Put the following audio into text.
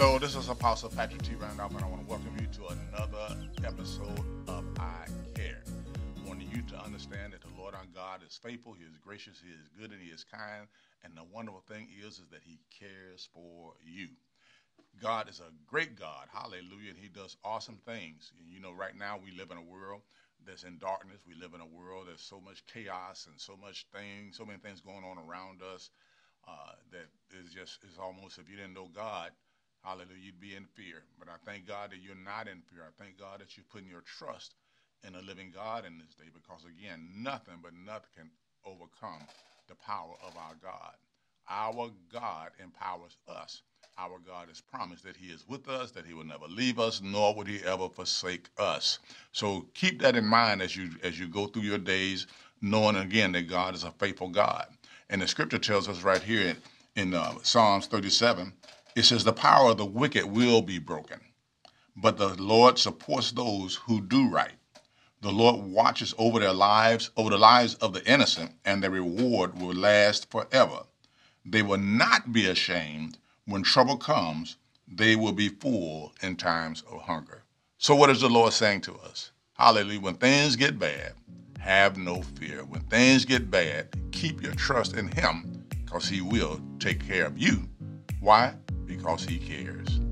Hello, this is Apostle Patrick T. Randolph, and I want to welcome you to another episode of I Care. Wanting you to understand that the Lord our God is faithful, He is gracious, He is good, and He is kind. And the wonderful thing is, is that He cares for you. God is a great God, hallelujah, and He does awesome things. And you know, right now we live in a world that's in darkness. We live in a world that's so much chaos and so much things, so many things going on around us uh, that is just is almost if you didn't know God, hallelujah, you'd be in fear. But I thank God that you're not in fear. I thank God that you're putting your trust in a living God in this day because again, nothing but nothing can overcome the power of our God. Our God empowers us. Our God has promised that He is with us, that He will never leave us, nor would He ever forsake us. So keep that in mind as you as you go through your days, knowing again that God is a faithful God. And the Scripture tells us right here in, in uh, Psalms 37, it says, "The power of the wicked will be broken, but the Lord supports those who do right." The Lord watches over their lives, over the lives of the innocent, and their reward will last forever. They will not be ashamed when trouble comes. They will be full in times of hunger. So, what is the Lord saying to us? Hallelujah. When things get bad, have no fear. When things get bad, keep your trust in Him because He will take care of you. Why? Because He cares.